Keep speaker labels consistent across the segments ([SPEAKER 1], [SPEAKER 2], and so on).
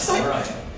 [SPEAKER 1] Just
[SPEAKER 2] like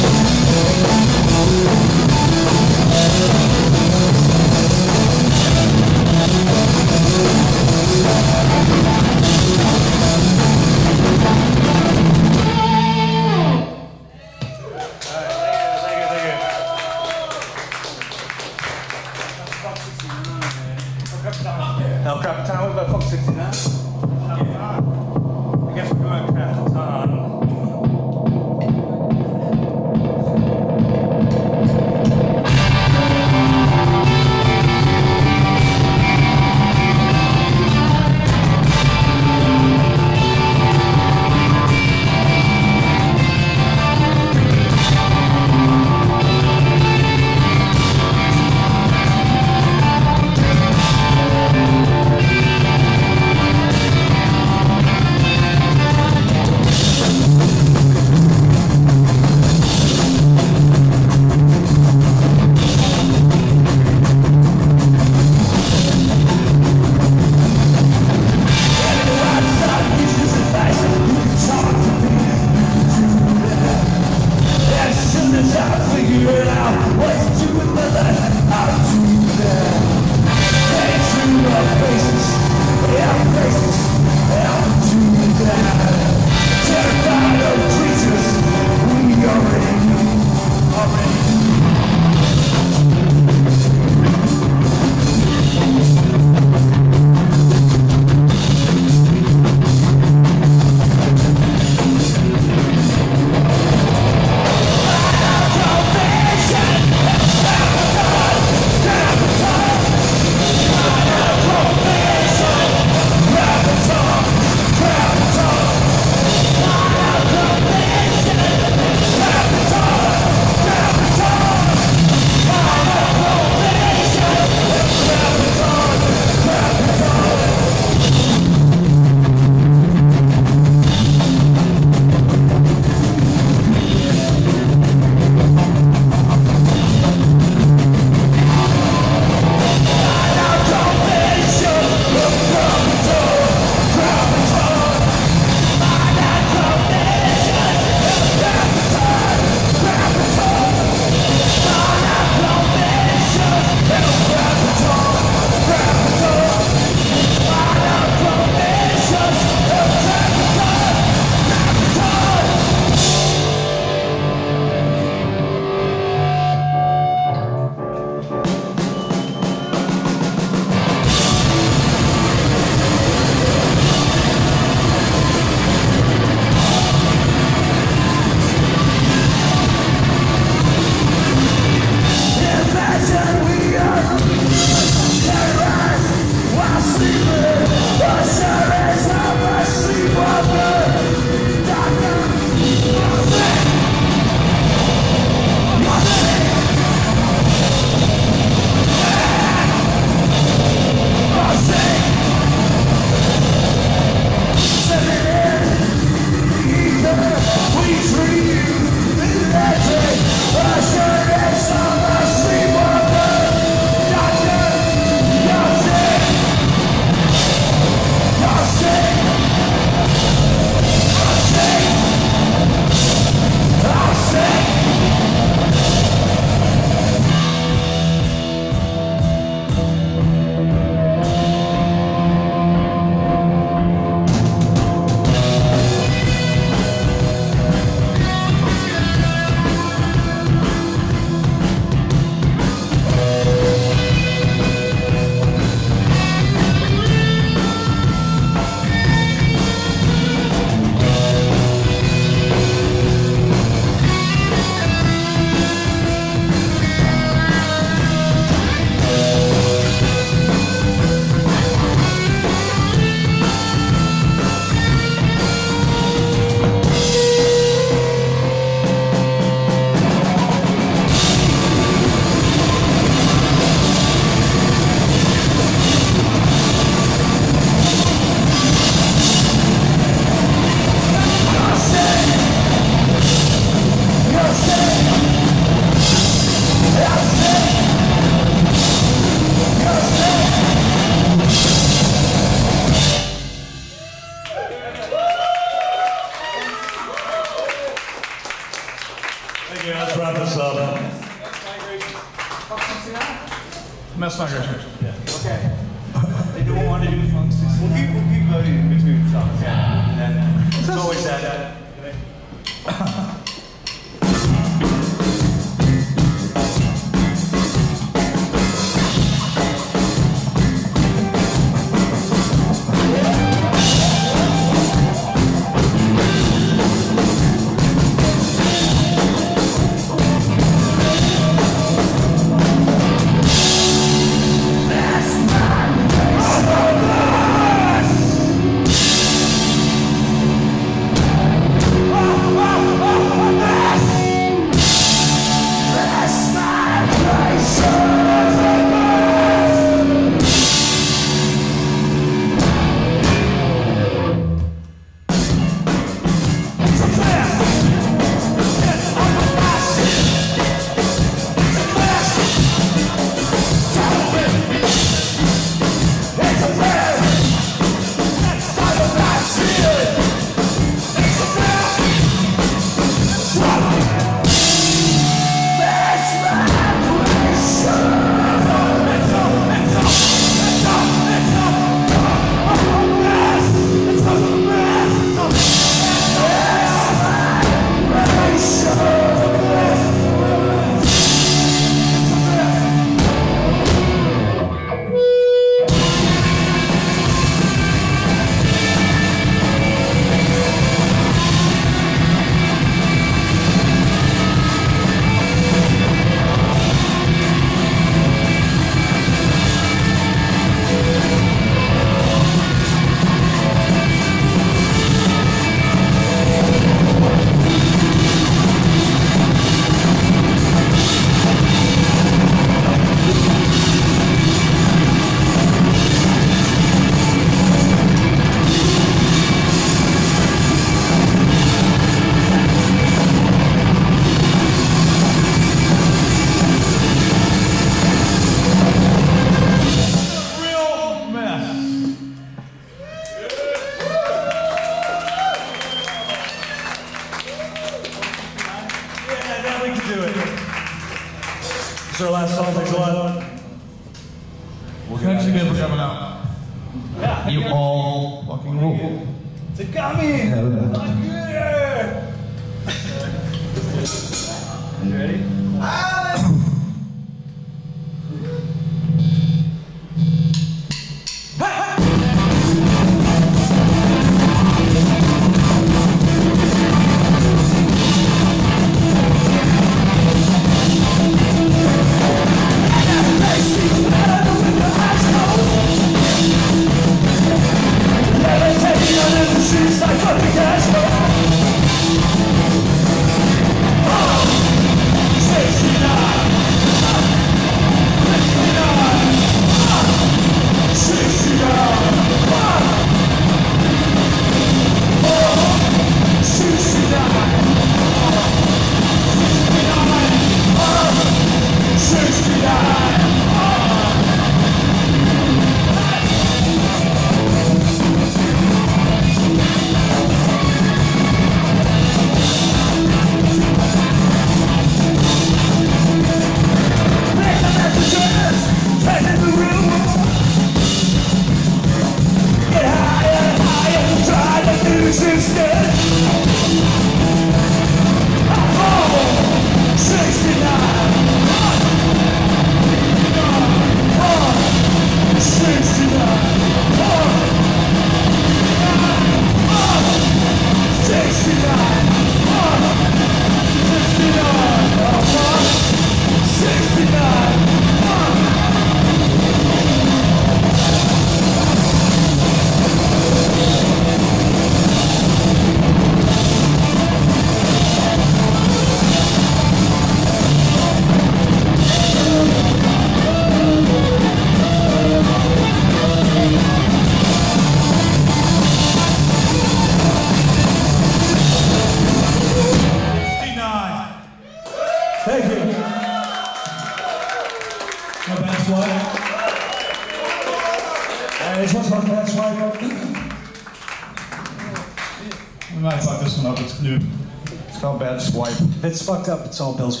[SPEAKER 3] it's
[SPEAKER 1] all
[SPEAKER 2] Bill's